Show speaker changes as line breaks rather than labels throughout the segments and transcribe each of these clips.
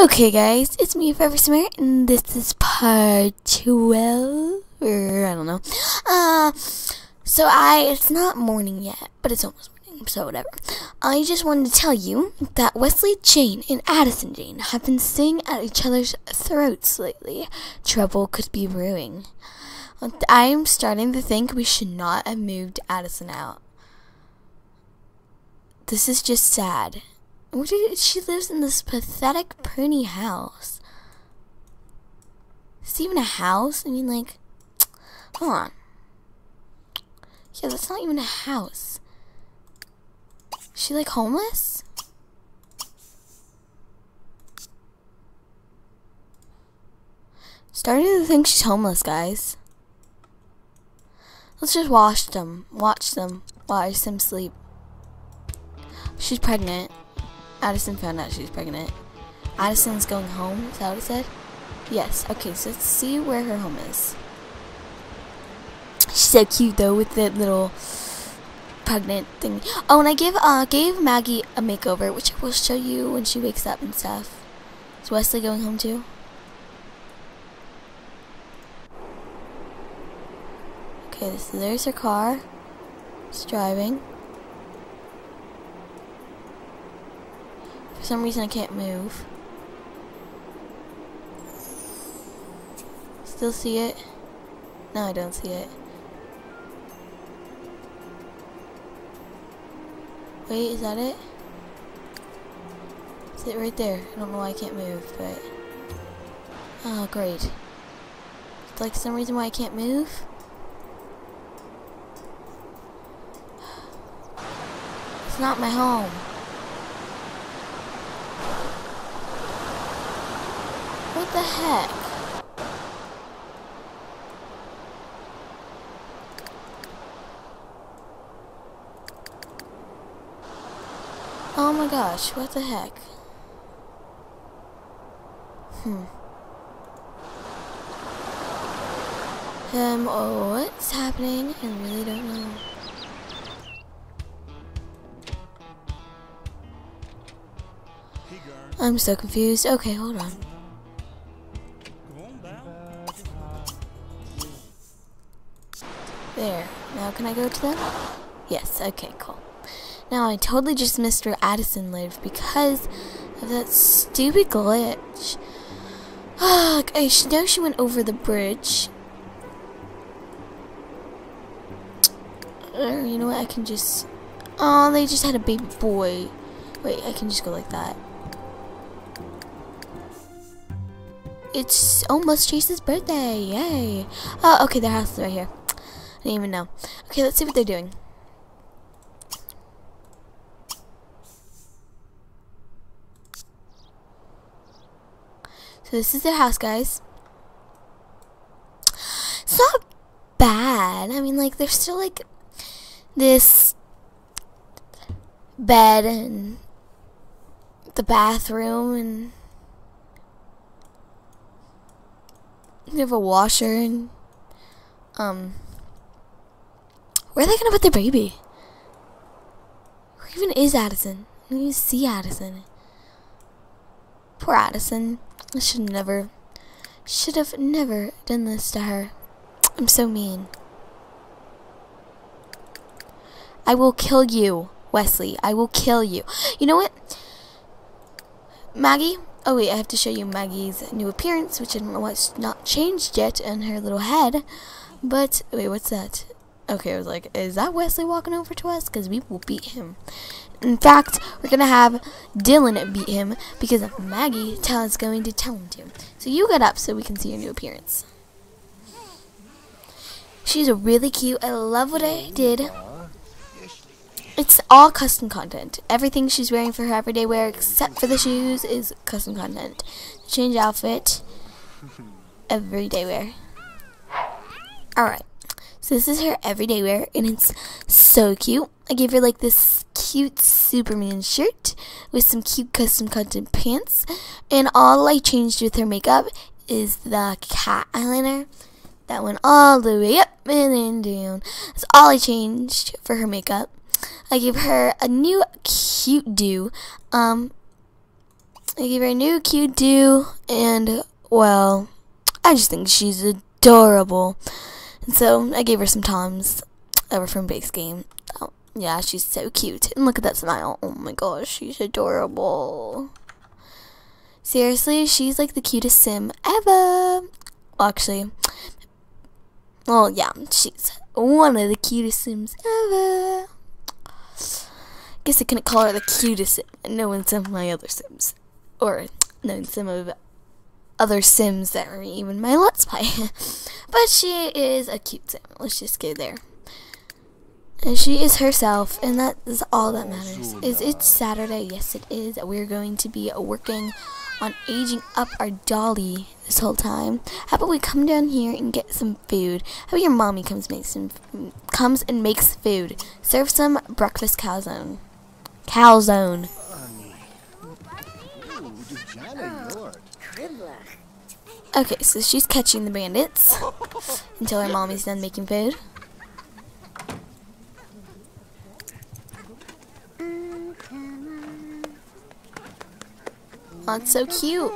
Okay, guys, it's me, 4EverASimmer, and this is part 12, or I don't know. Uh, so I, it's not morning yet, but it's almost morning, so whatever. I just wanted to tell you that Wesley Jane and Addison Jane have been singing at each other's throats lately. Trouble could be brewing. I am starting to think we should not have moved Addison out. This is just sad. She lives in this pathetic pruny house? Is it even a house? I mean, like, hold on. Yeah, that's not even a house. Is she like homeless? Starting to think she's homeless, guys. Let's just watch them. Watch them. Watch them sleep. She's pregnant. Addison found out she's pregnant. Addison's going home, is that what it said? Yes, okay, so let's see where her home is. She's so cute though with the little pregnant thing. Oh, and I gave uh gave Maggie a makeover, which I will show you when she wakes up and stuff. Is Wesley going home too? Okay, so there's her car. It's driving. Some reason I can't move. Still see it? No, I don't see it. Wait, is that it? Is it right there? I don't know why I can't move, but... Oh, great. It's like some reason why I can't move? It's not my home. What the heck? Oh my gosh, what the heck? Hmm. Um, oh, what's happening? I really don't know. I'm so confused. Okay, hold on. There. Now can I go to them? Yes, okay, cool. Now I totally just missed where Addison lived because of that stupid glitch. Ugh, I know she went over the bridge. Or, you know what, I can just... Oh, they just had a baby boy. Wait, I can just go like that. It's almost Chase's birthday. Yay. Oh, okay, their house is right here. Didn't even know. Okay, let's see what they're doing. So this is their house, guys. It's not bad. I mean, like, there's still, like, this bed and the bathroom and you have a washer and um where are they gonna put their baby? Where even is Addison? I don't see Addison. Poor Addison. I should never should have never done this to her. I'm so mean. I will kill you, Wesley. I will kill you. You know what? Maggie, Oh wait, I have to show you Maggie's new appearance, which I don't know what's not changed yet in her little head. But, wait, what's that? Okay, I was like, is that Wesley walking over to us? Because we will beat him. In fact, we're going to have Dylan beat him because Maggie is going to tell him to. So you get up so we can see your new appearance. She's really cute. I love what I did. It's all custom content. Everything she's wearing for her everyday wear, except for the shoes, is custom content. Change outfit, everyday wear. Alright, so this is her everyday wear, and it's so cute. I gave her like this cute Superman shirt with some cute custom content pants, and all I changed with her makeup is the cat eyeliner that went all the way up and then down. That's all I changed for her makeup. I gave her a new cute do. Um, I gave her a new cute do, and well, I just think she's adorable. So I gave her some Toms over from base game. Oh, yeah, she's so cute. And look at that smile. Oh my gosh, she's adorable. Seriously, she's like the cutest sim ever. Well, actually, well, yeah, she's one of the cutest sims ever. Guess I couldn't call her the cutest sim, knowing some of my other sims. Or knowing some of other sims that are even my Let's Play. but she is a cute sim. Let's just go there. And she is herself, and that is all that matters. Oh, is it Saturday? Yes, it is. We're going to be working on aging up our dolly this whole time. How about we come down here and get some food? How about your mommy comes makes some comes and makes food? Serve some breakfast calzone. Calzone. Okay, so she's catching the bandits until her mommy's done making food. Oh, it's so cute.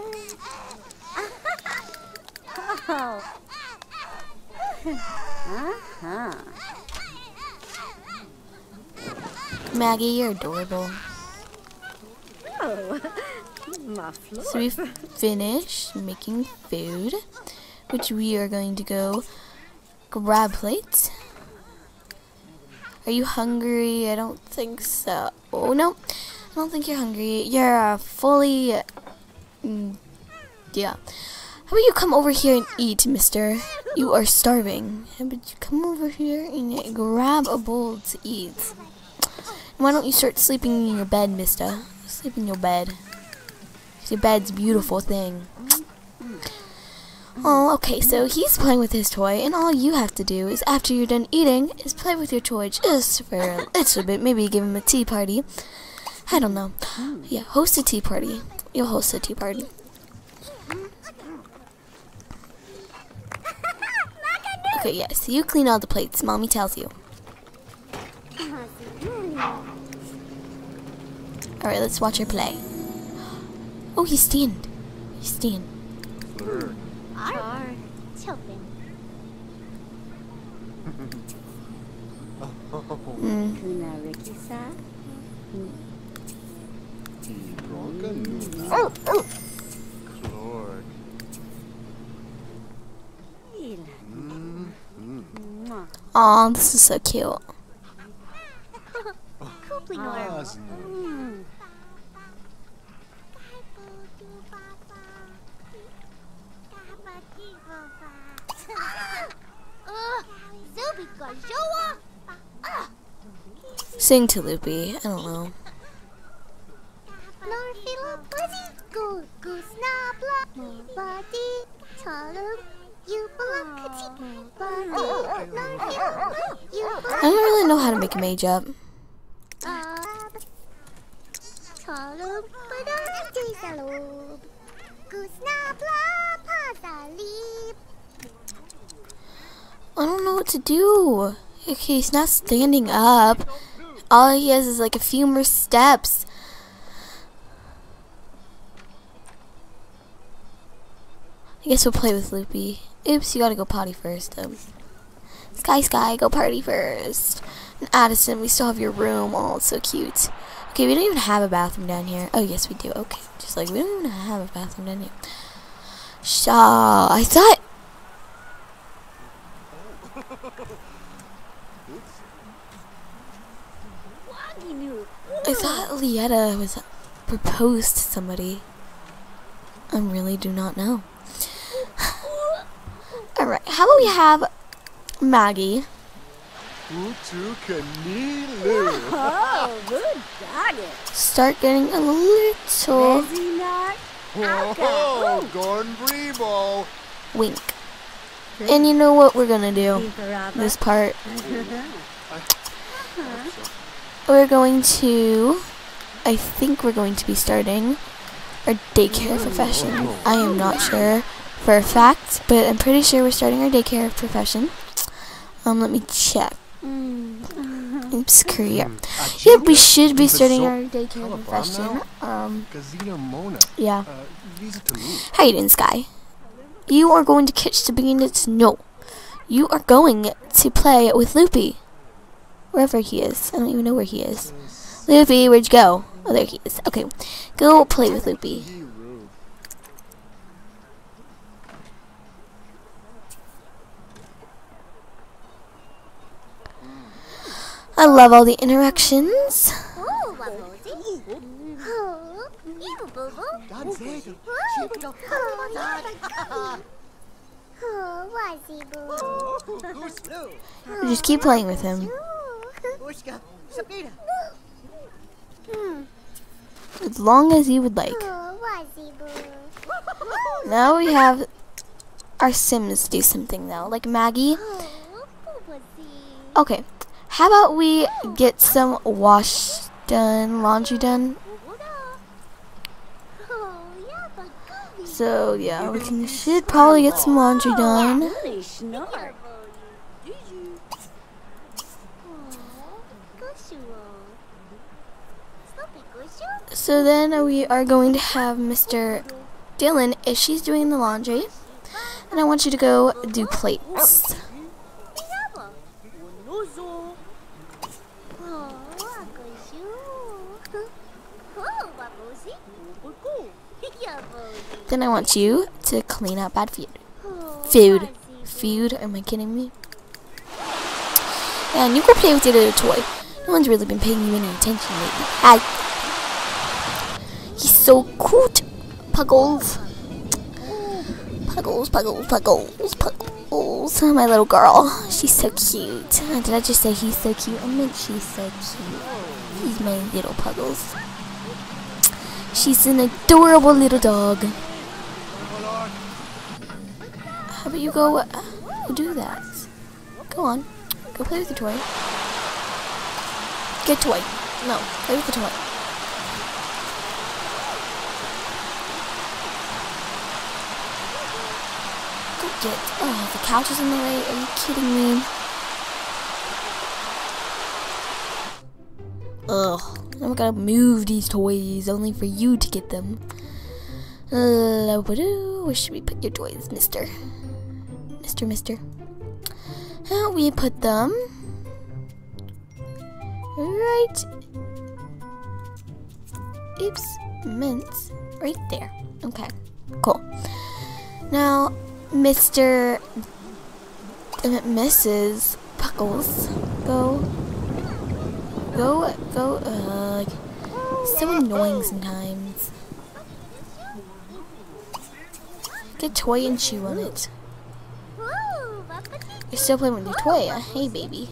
Maggie, you're adorable. Oh. So we've finished making food, which we are going to go grab plates. Are you hungry? I don't think so. Oh, no. I don't think you're hungry. You're uh, fully... Mm, yeah. How about you come over here and eat, mister? You are starving. How about you come over here and grab a bowl to eat? Why don't you start sleeping in your bed, mister? Sleep in your bed. Your bed's beautiful thing. Oh, okay, so he's playing with his toy, and all you have to do is, after you're done eating, is play with your toy just for a little bit. Maybe give him a tea party. I don't know. Yeah, host a tea party. You'll host a tea party. Okay, yes, you clean all the plates. Mommy tells you. Alright, let's watch her play. Oh, he's stand. He's stand. Mm. Oh, oh. Aw, this is so cute. Sing to Loopy. I don't know. I don't really know how to make a mage up. I don't know what to do. Okay, he's not standing up. All he has is like a few more steps. I guess we'll play with Loopy. Oops, you gotta go potty first, though. Sky Sky, go party first. And Addison, we still have your room. Oh, it's so cute. Okay, we don't even have a bathroom down here. Oh, yes, we do. Okay, just like we don't even have a bathroom down here. Shaw, I thought. I thought Lietta was proposed to somebody. I really do not know. Alright, how about we have Maggie? Start getting a little wink. And you know what we're gonna do? This part. We're going to. I think we're going to be starting our daycare profession. I am not sure for a fact, but I'm pretty sure we're starting our daycare profession. Um, let me check and Noob's career. Yep, we should be starting our daycare profession. Um, yeah.
Uh, visit to me.
How you doing, Sky? You are going to catch the bandits? No. You are going to play with Loopy. Wherever he is. I don't even know where he is. Loopy, where'd you go? Oh, there he is. Okay. Go play with Loopy. I love all the interactions.
Wabozi. You boo boo. Wazzy boo.
Just keep playing with him. Hmm. As long as you would like.
Wazzy boo.
Now we have our Sims do something though, like Maggie. Okay, how about we get some wash done, laundry done?
Oh, yeah, but
So yeah, we can should probably get some laundry done. So then we are going to have Mr. Dylan if she's doing the laundry, and I want you to go do plates. Then I want you to clean up bad food. Food. Food? Am I kidding me? And you go play with your little toy. No one's really been paying you any attention lately. I. So cute. Puggles. Puggles, puggles, puggles, puggles. My little girl. She's so cute. Uh, Did I just say he's so cute? I meant she's so cute. He's my little puggles. She's an adorable little dog. How about you go uh, do that? Go on. Go play with the toy. Get toy. No, play with the toy. Get. Oh, the couch is in the way. Are you kidding me? Ugh. I'm gonna move these toys only for you to get them. Uh, where should we put your toys, mister? Mister, mister. How we put them? Right. Oops. Meant right there. Okay. Cool. Now, Mr. Mrs. Puckles, go Go, go, ugh. so annoying sometimes. Get toy and chew on it. You're still playing with your toy, uh, hey baby.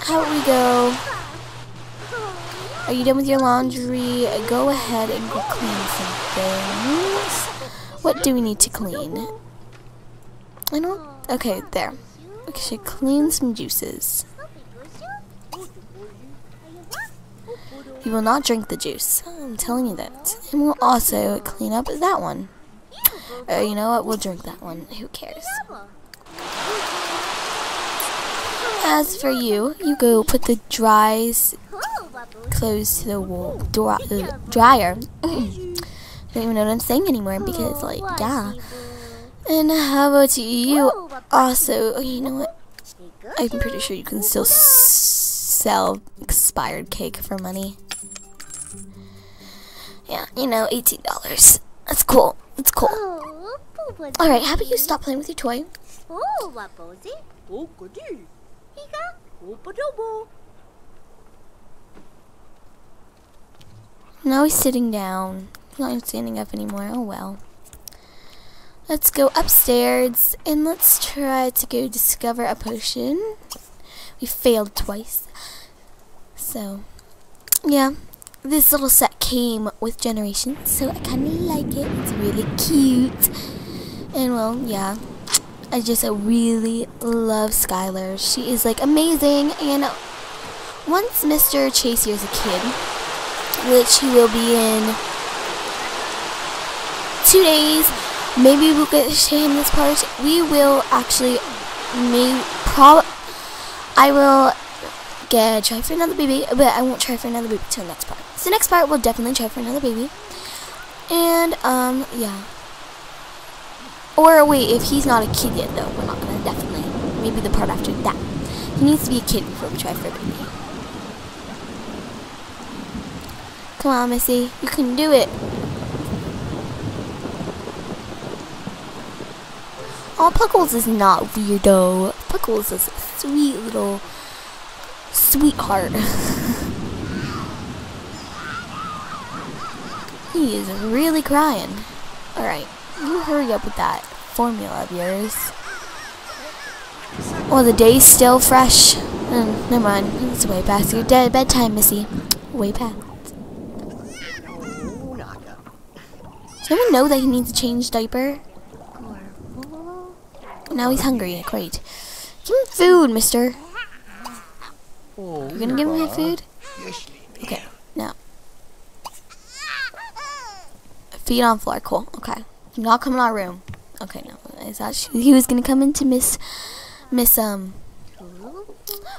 How about we go? Are you done with your laundry? Go ahead and go clean some things. What do we need to clean? I don't, okay, there. We should clean some juices. You will not drink the juice. I'm telling you that. And we'll also clean up that one. Uh, you know what? We'll drink that one. Who cares? As for you, you go put the dries clothes to the wall, dry, uh, dryer. I don't even know what I'm saying anymore because, like, yeah. And how about you also, you know what? I'm pretty sure you can still sell expired cake for money. Yeah, you know, $18. That's cool. That's cool. Alright, how about you stop playing with your toy? Now he's sitting down. He's not even standing up anymore. Oh well. Let's go upstairs and let's try to go discover a potion. We failed twice. So, yeah. This little set came with Generations, so I kind of like it. It's really cute. And, well, yeah. I just I really love Skylar. She is, like, amazing. And once Mr. Chase here is a kid, which he will be in two days, maybe we'll get to him this part. We will actually may prob I will get try for another baby, but I won't try for another baby till next part. So next part we'll definitely try for another baby. And um yeah. Or wait, if he's not a kid yet though, we're not gonna definitely maybe the part after that. He needs to be a kid before we try for a baby. Come on, Missy. You can do it. Oh, Puckles is not weirdo. Puckles is a sweet little sweetheart. he is really crying. Alright, you hurry up with that formula of yours. Well, the day's still fresh. Mm, never mind. It's way past your dead bedtime, Missy. Way past. Does anyone know that he needs to change diaper? Now he's hungry. Great. Give him food, mister. You're gonna give him food? Okay, now. Feet on floor. Cool. Okay. Do not coming in our room. Okay, no. I thought she, he was gonna come into Miss, Miss, um.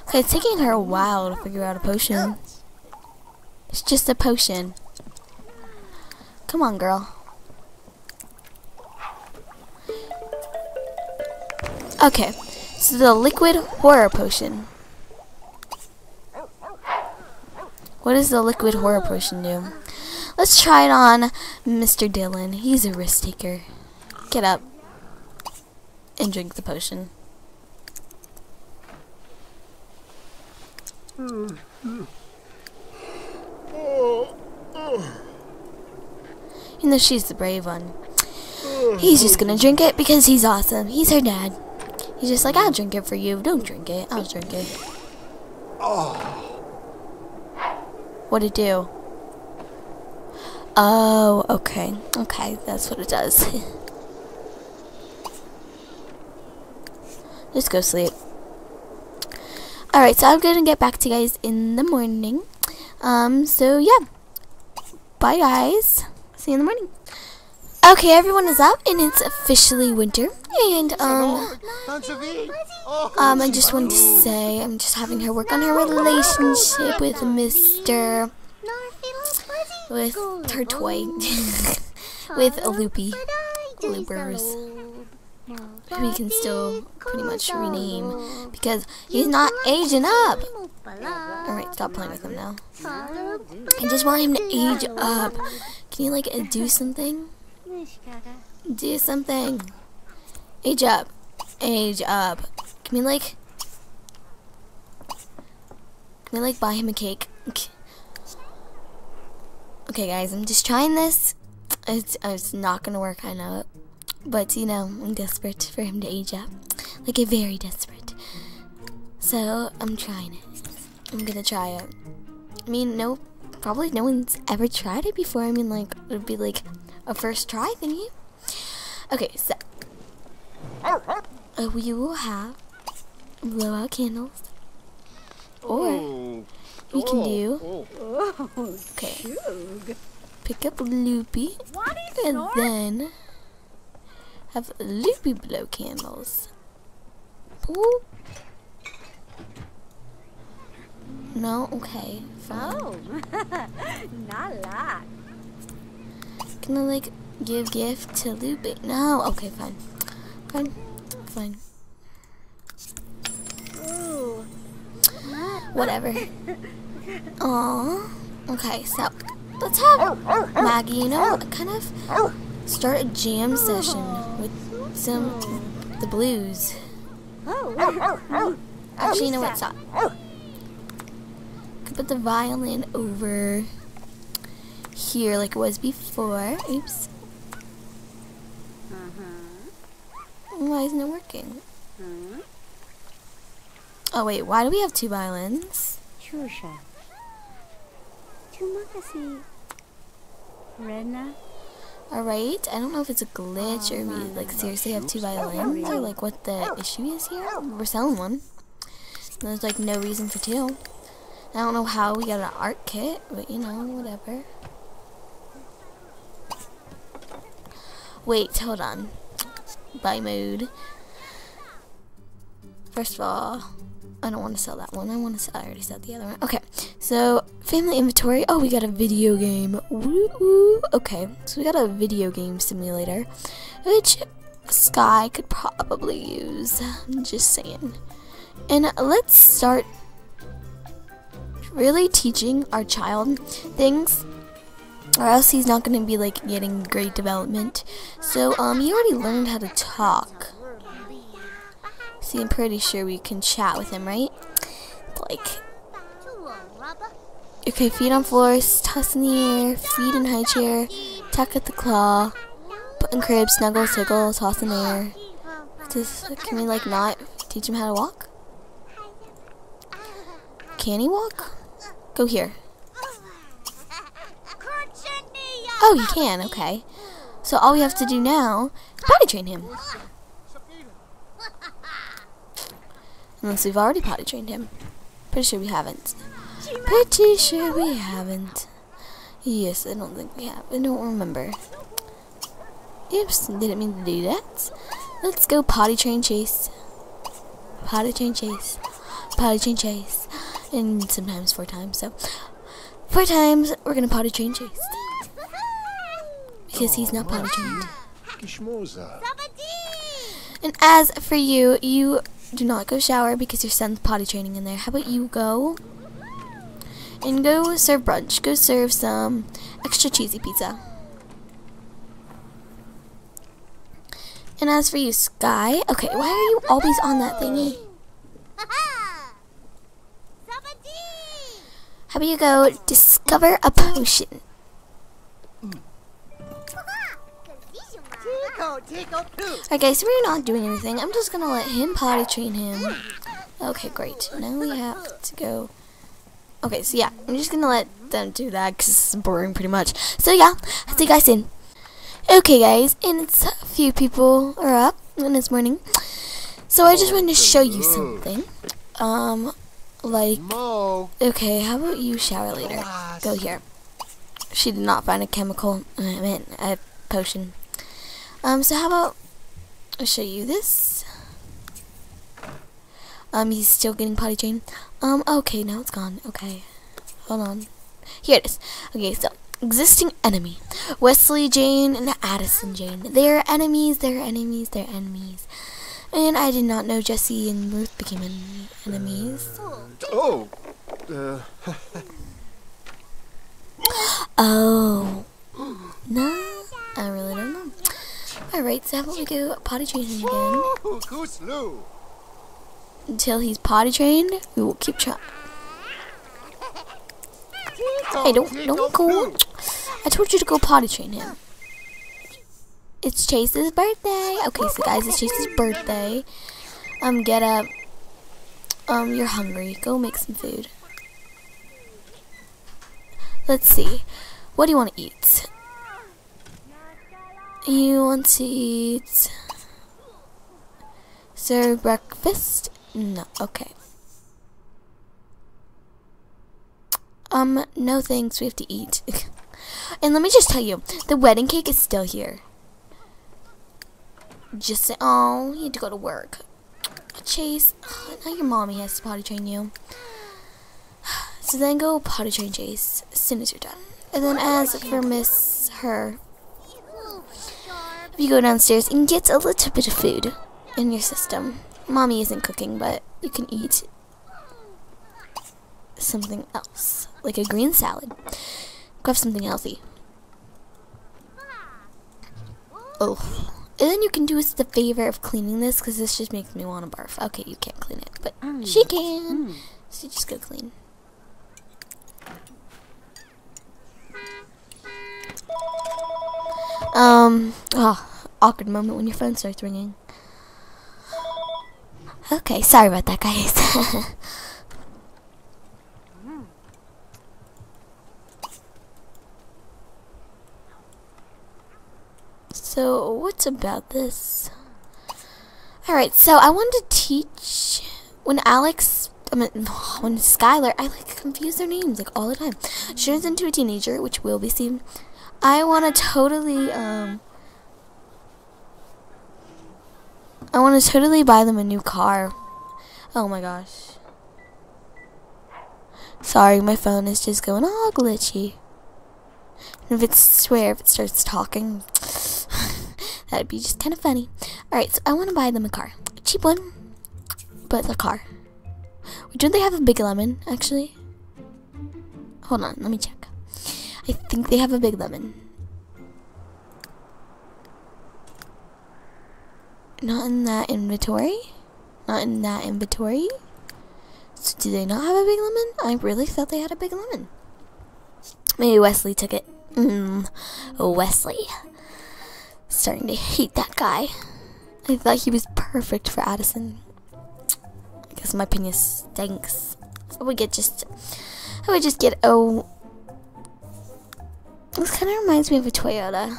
Okay, it's taking her a while to figure out a potion. It's just a potion. Come on, girl. Okay, so the liquid horror potion. What does the liquid horror potion do? Let's try it on Mr. Dylan. He's a risk taker. Get up and drink the potion. You know she's the brave one. He's just gonna drink it because he's awesome. He's her dad. He's just like, I'll drink it for you. Don't drink it. I'll drink it. Oh. What'd it do? Oh, okay. Okay, that's what it does. just go sleep. Alright, so I'm gonna get back to you guys in the morning. Um, so yeah. Bye guys. See you in the morning. Okay, everyone is up and it's officially winter. And um um I just wanted to say I'm just having her work on her relationship with Mr. with her toy with a loopy loopers who we can still pretty much rename because he's not aging up. Alright, stop playing with him now. I just want him to age up. Can you like do something? Do something. Age up. Age up. Can we like Can we like buy him a cake? Okay guys, I'm just trying this. It's it's not gonna work, I know. But you know, I'm desperate for him to age up. Like a very desperate. So I'm trying it. I'm gonna try it. I mean no probably no one's ever tried it before. I mean like it would be like a first try thingy. Okay, so uh, we will have blowout candles. Or we can do okay. Pick up Loopy and then have Loopy blow candles. Ooh. No, okay, fine.
Oh, not lot.
Can I like give gift to Loopy? No, okay, fine, fine, fine.
Ooh.
Whatever. Aw. Okay, so let's have Maggie, you know, kind of start a jam session with some the blues.
Oh.
Actually, you know what? Stop. Could put the violin over here like it was before. Oops. Why isn't it working? Oh wait, why do we have two violins?
Shusha. Terima kasih. Rena.
Alright, I don't know if it's a glitch or we like seriously have two violins or like what the issue is here. We're selling one. There's like no reason for two. I don't know how we got an art kit, but you know, whatever. Wait, hold on. Buy mode. first of all, I don't want to sell that one. I want to. Sell, I already said the other one. Okay, so family inventory. Oh, we got a video game. Woo. Okay, so we got a video game simulator, which Sky could probably use. I'm just saying. And let's start really teaching our child things or else he's not going to be like getting great development. So um he already learned how to talk. See, I'm pretty sure we can chat with him, right? Like Okay, feet on floors, toss in the air, feet in high chair, tuck at the claw, put in crib, snuggle, tickle, toss in the air. Just, can we like not teach him how to walk? Can he walk? Go here. Oh, you can, okay. So all we have to do now is potty train him. Unless we've already potty trained him. Pretty sure we haven't. Pretty sure we haven't. Yes, I don't think we have. I don't remember. Oops, didn't mean to do that. Let's go potty train chase. Potty train chase. Potty train chase. And sometimes four times, so. Four times, we're gonna potty train chase. Because he's not potty trained. And as for you, you do not go shower because your son's potty training in there. How about you go and go serve brunch? Go serve some extra cheesy pizza. And as for you, Sky, okay, why are you always on that thingy? How about you go discover a potion? Alright guys, we're not doing anything. I'm just gonna let him potty train him. Okay, great. Now we have to go. Okay, so yeah, I'm just gonna let them do that because it's boring pretty much. So yeah, I'll see you guys soon. Okay guys, and it's a few people are up in this morning. So I just wanted to show you something. Um, like, okay, how about you shower later? Go here. She did not find a chemical, I mean, a potion. Um, so how about I'll show you this. Um, he's still getting potty trained. Um, okay, now it's gone. Okay, hold on. Here it is. Okay, so existing enemy: Wesley Jane and Addison Jane. They're enemies. They're enemies. They're enemies. And I did not know Jesse and Ruth became en- enemies.
Oh. Uh,
Oh, no, I really don't know. Alright, so how about we go potty training again? Until he's potty trained, we will keep trying. Hey, don't, don't go. I told you to go potty train him. It's Chase's birthday. Okay, so guys, it's Chase's birthday. Um, get up. Um, you're hungry. Go make some food. Let's see. What do you want to eat? You want to eat... Serve breakfast? No, okay. Um, no thanks, we have to eat. and let me just tell you, the wedding cake is still here. Just say, oh, you had to go to work. Chase, now your mommy has to potty train you. So then go potty train Chase as soon as you're done. And then as for Miss Her, if you go downstairs and get a little bit of food in your system. Mommy isn't cooking, but you can eat something else, like a green salad. Go have something healthy. Oh. And then you can do us the favor of cleaning this, because this just makes me want to barf. Okay, you can't clean it, but mm. she can. Mm. So just go clean. Um, oh, awkward moment when your phone starts ringing. Okay, sorry about that, guys. so, what's about this? Alright, so I wanted to teach when Alex, I mean, when Skylar, I like confuse their names like all the time. She turns into a teenager, which will be seen. I want to totally, um, I want to totally buy them a new car. Oh my gosh. Sorry, my phone is just going all glitchy. And if it's swear, if it starts talking, that'd be just kind of funny. Alright, so I want to buy them a car. A cheap one, but a car. Don't they have a big lemon, actually? Hold on, let me check. I think they have a big lemon. Not in that inventory? Not in that inventory? So do they not have a big lemon? I really thought they had a big lemon. Maybe Wesley took it. Mmm, Wesley. Starting to hate that guy. I thought he was perfect for Addison. Guess my opinion stinks. I would get just, I would just get oh. This kind of reminds me of a Toyota.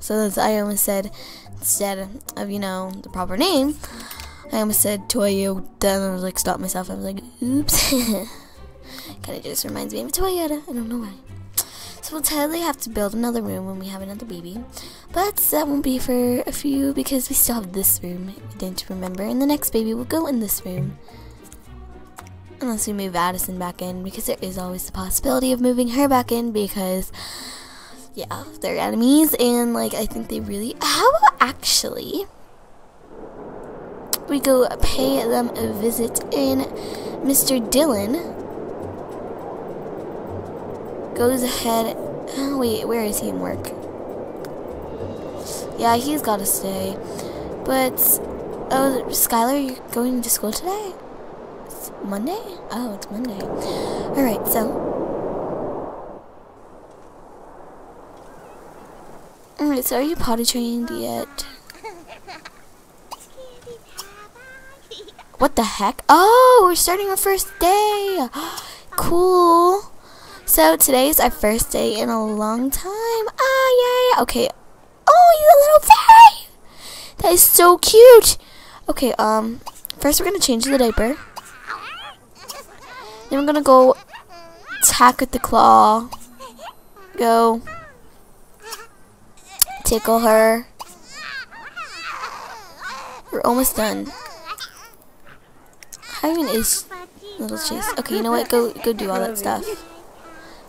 So as I almost said, instead of you know the proper name, I almost said Toyota. Then I was like, stop myself. I was like, oops. kind of just reminds me of a Toyota. I don't know why. So we'll totally have to build another room when we have another baby. But that won't be for a few because we still have this room. We didn't remember. And the next baby will go in this room. Unless we move Addison back in because there is always the possibility of moving her back in because yeah, they're enemies and like I think they really how about actually we go pay them a visit in Mr. Dylan goes ahead. Oh, wait, where is he in work? Yeah, he's got to stay. But, oh, Skylar, you're going to school today? Monday? Oh, it's Monday. Alright, so. Alright, so are you potty trained yet? What the heck? Oh, we're starting our first day! cool! So today's our first day in a long time. Ah, yeah. Okay. Oh, a little fairy. That is so cute. Okay, um, first we're gonna change the diaper. Then we're gonna go tack with the claw. Go tickle her. We're almost done. Even is little chase? Okay, you know what? Go go do all that stuff.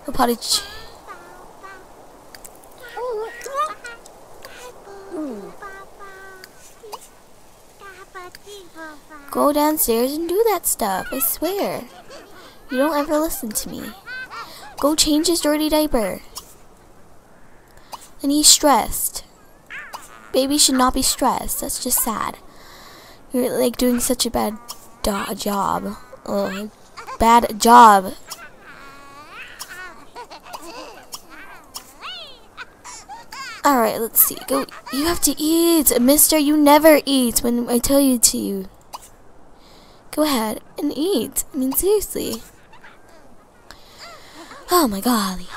Go potty. Go downstairs and do that stuff. I swear. You don't ever listen to me. Go change his dirty diaper. And he's stressed. Baby should not be stressed. That's just sad. You're like doing such a bad job. Ugh. Bad job. Alright, let's see. Go. You have to eat. Mister, you never eat when I tell you to. Go ahead and eat. I mean, seriously. Oh my golly.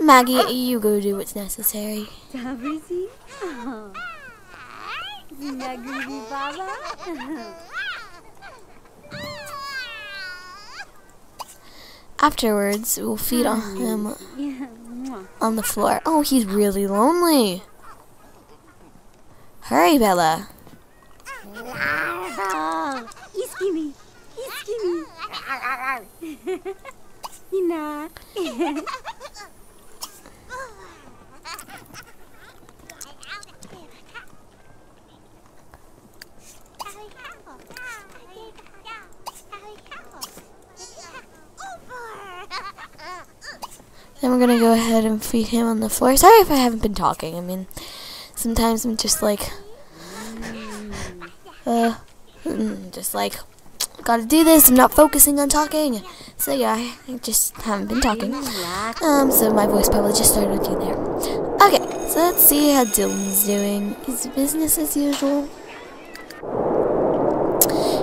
Maggie, you go do what's necessary.
Oh.
Afterwards, we'll feed on him on the floor. Oh, he's really lonely. Hurry, Bella.
Oh, iskimi. Iskimi. Hina.
Then we're gonna go ahead and feed him on the floor. Sorry if I haven't been talking. I mean, sometimes I'm just like, uh, mm, just like, gotta do this. I'm not focusing on talking. So yeah, I just haven't been talking. Um, so my voice probably just started with you there. Okay, so let's see how Dylan's doing. Is business as usual.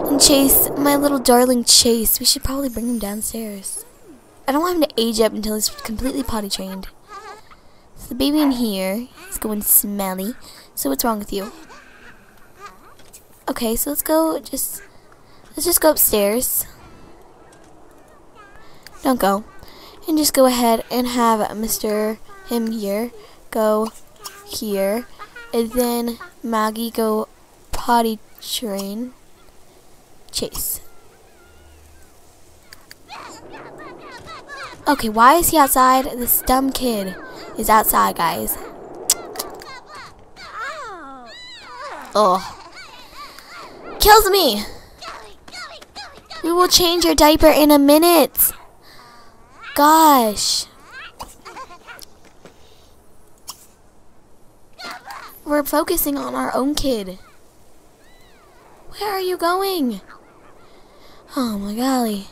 And Chase, my little darling Chase, we should probably bring him downstairs. I don't want him to age up until he's completely potty trained. So the baby in here is going smelly. So what's wrong with you? Okay, so let's go just Let's just go upstairs. Don't go. And just go ahead and have Mr. Him here go here. And then Maggie go potty train. Chase. Okay, why is he outside? This dumb kid is outside, guys. Oh. Kills me! We will change your diaper in a minute. Gosh. We're focusing on our own kid. Where are you going? Oh my golly.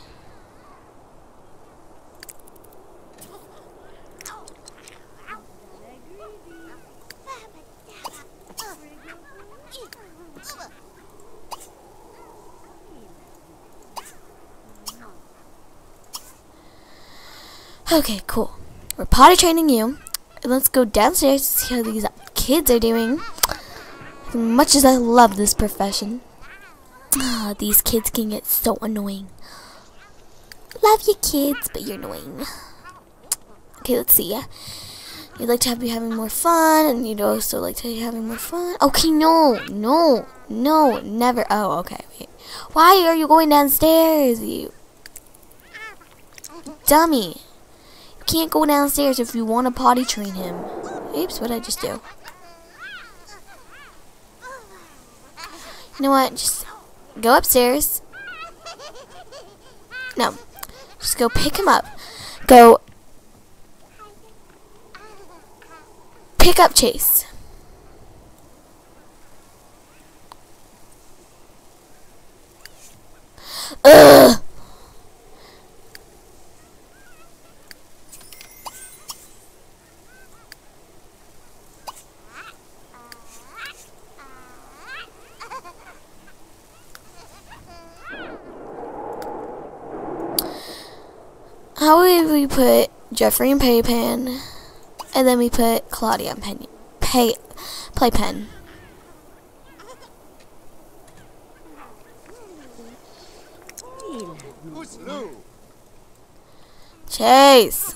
Okay, cool. We're potty training you. Let's go downstairs to see how these kids are doing. As much as I love this profession, ah, these kids can get so annoying. Love you kids, but you're annoying. Okay, let's see. You'd like to have, be having more fun, and you'd also like to be having more fun. Okay, no, no, no, never. Oh, okay. Wait. Why are you going downstairs, you dummy? Can't go downstairs if you want to potty train him. Oops, what did I just do? You know what? Just go upstairs. No. Just go pick him up. Go pick up Chase. Ugh. How would we put Jeffrey and Playpen, and then we put Claudia and Penny, Pay, Playpen? Chase!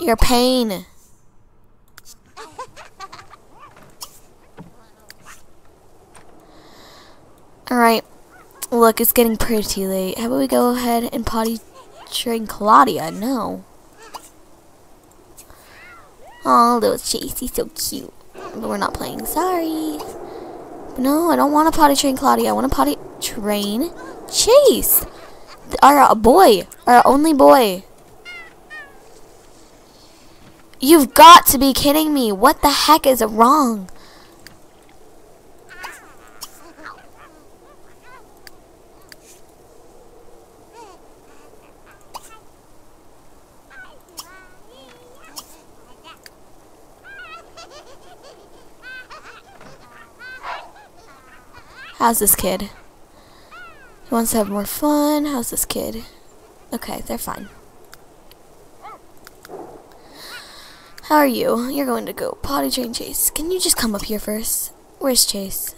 Your pain. Alright. Look, it's getting pretty late. How about we go ahead and potty train Claudia? No. Oh, little Chase, he's so cute. But we're not playing. Sorry. No, I don't want to potty train Claudia. I want to potty train Chase. Our uh, boy. Our only boy. You've got to be kidding me. What the heck is wrong? How's this kid? He wants to have more fun. How's this kid? Okay, they're fine. How are you? You're going to go potty train Chase. Can you just come up here first? Where's Chase?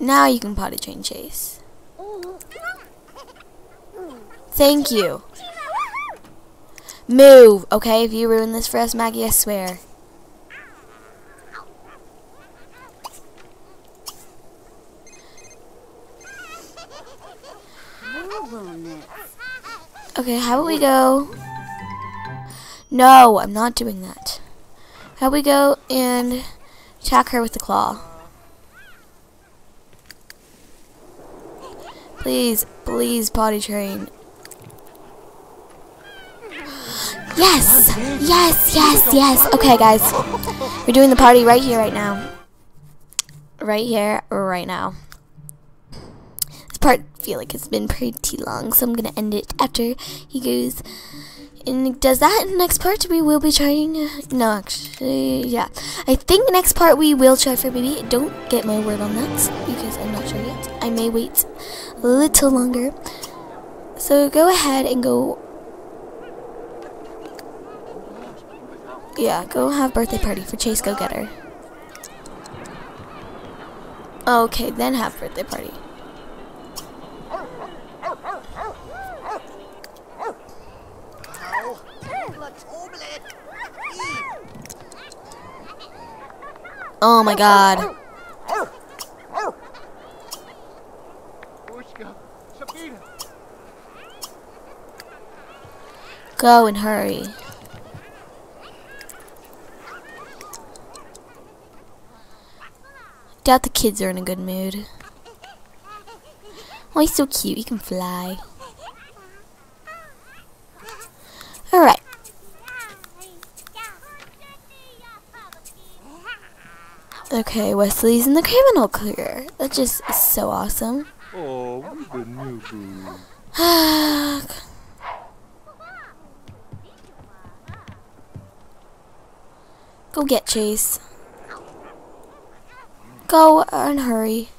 Now you can potty train Chase. Thank you. Move, okay? If you ruin this for us, Maggie, I swear. Okay, how about we go? No, I'm not doing that. How about we go and attack her with the claw? Please, please potty train. Yes! Yes, yes, yes. Okay, guys. We're doing the party right here, right now. Right here, right now. This part, I feel like it's been pretty long, so I'm going to end it after he goes and does that next part we will be trying no actually yeah i think next part we will try for baby don't get my word on that because i'm not sure yet i may wait a little longer so go ahead and go yeah go have birthday party for chase go getter okay then have birthday party Oh my god. Go and hurry. Doubt the kids are in a good mood. Oh, he's so cute. He can fly. Alright. Okay, Wesley's in the criminal career. That just is so awesome.
Oh, we the new.
Go get Chase. Go and hurry.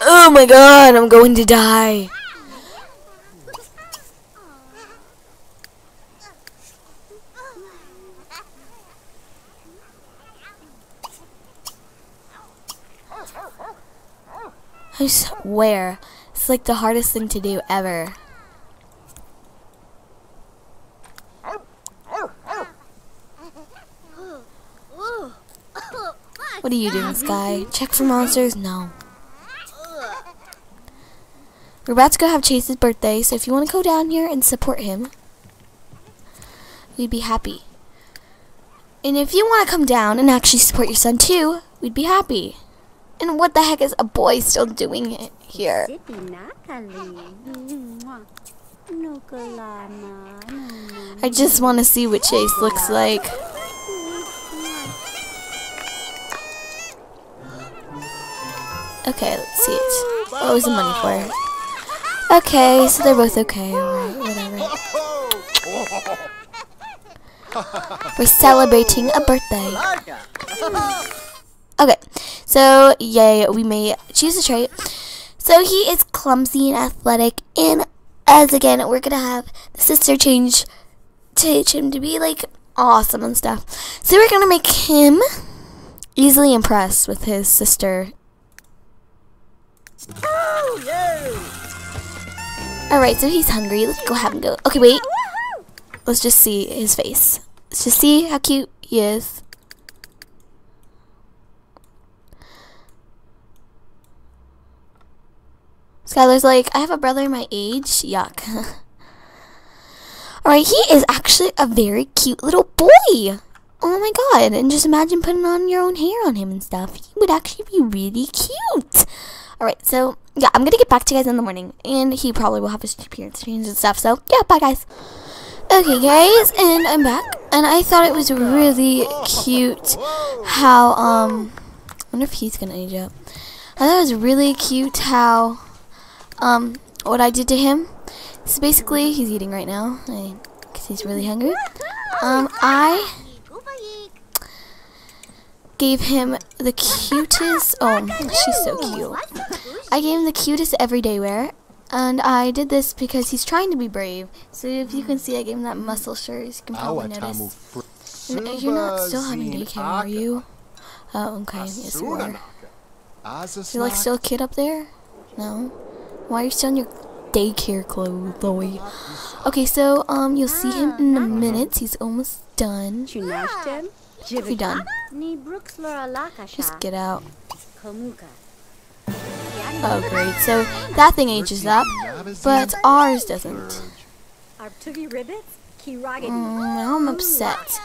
Oh my god, I'm going to die. I swear, it's like the hardest thing to do ever. What are you doing, Sky? Check for monsters? No. We're about to go have Chase's birthday, so if you want to go down here and support him, we'd be happy. And if you want to come down and actually support your son too, we'd be happy. And what the heck is a boy still doing it here?
Sippy Natalie. Mwah. No kalama. No, no.
I just want to see what Chase looks like. Okay, let's see it. What was the money for? Okay, so they're both okay. Alright, whatever. We're celebrating a birthday. Okay, so yay, we may choose a trait. So he is clumsy and athletic, and as again, we're gonna have the sister change teach him to be like awesome and stuff. So we're gonna make him easily impressed with his sister. Alright, so he's hungry. Let's go have him go. Okay, wait. Let's just see his face. Let's just see how cute he is. Skylar's like, I have a brother my age. Yuck. Alright, he is actually a very cute little boy. Oh my god. And just imagine putting on your own hair on him and stuff. He would actually be really cute. Alright, so yeah, I'm gonna get back to you guys in the morning. And he probably will have his appearance change and stuff. So yeah, bye guys. Okay guys, and I'm back. And I thought it was really cute how um I wonder if he's gonna age up. I thought it was really cute how um what I did to him. So basically he's eating right now because he's really hungry. Um I gave him the cutest oh she's so cute. I gave him the cutest everyday wear and I did this because he's trying to be brave. So if you can see I gave him that muscle shirt, you can probably notice. You're not still having daycare, are you? Oh, okay. Yes, you are. You're like still a kid up there? No? Why are you still in your daycare clothes, Chloe? Okay, so um, you'll see him in a minute. He's almost done.
Chunashtem.
You're done.
Ni Brooks Laura
Just get out. Oh, great. So that thing ages up, but ours doesn't.
Artugi Ribbits. Kiragin.
Mm, now I'm upset.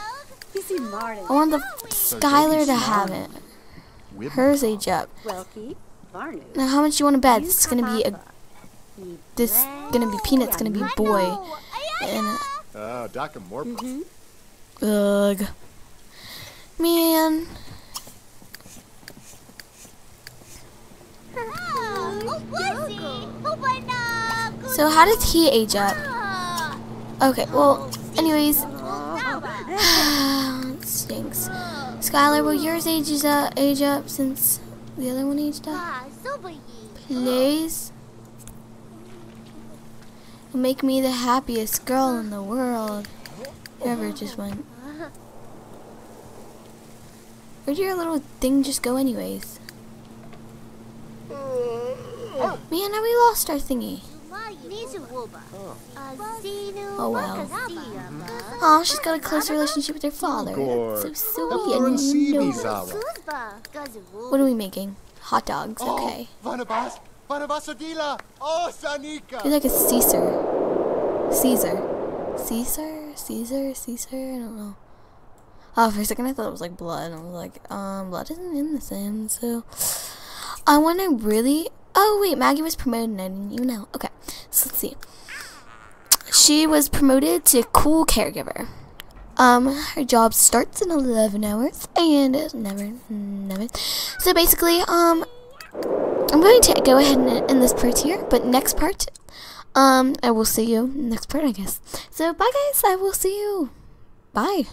I want the Skylar to have it. Hers age up.
Welky.
Now, how much do you want to bet? This is gonna be a this gonna be Peanut's gonna be boy, and
Daka Morpa.
ugh, man. So how does he age up? Okay, well, anyways, stinks. Skylar, will yours ages up, uh, age up since the other one aged up? Please. Make me the happiest girl in the world. Whoever just went. Where'd your little thing just go anyways? Mm-hmm. Oh, man, now we lost our thingy. Oh wow. Oh, she's got a close relationship with her father. That's so sweet. I didn't. What are we making? Hot dogs. Okay.
Vanabas, Vanabasodila, oh
You're like a Caesar. Caesar. Caesar? Caesar? Caesar? I don't know. Oh, for a second I thought it was like blood. and I was like, um, blood isn't in the Sims, so. I want to really. Oh, wait, Maggie was promoted and I didn't even know. Okay, so let's see. She was promoted to cool caregiver. Um, her job starts in 11 hours and it never, never. So basically, um, I'm going to go ahead and end this part here, but next part, um, I will see you next part, I guess. So, bye guys, I will see you. Bye.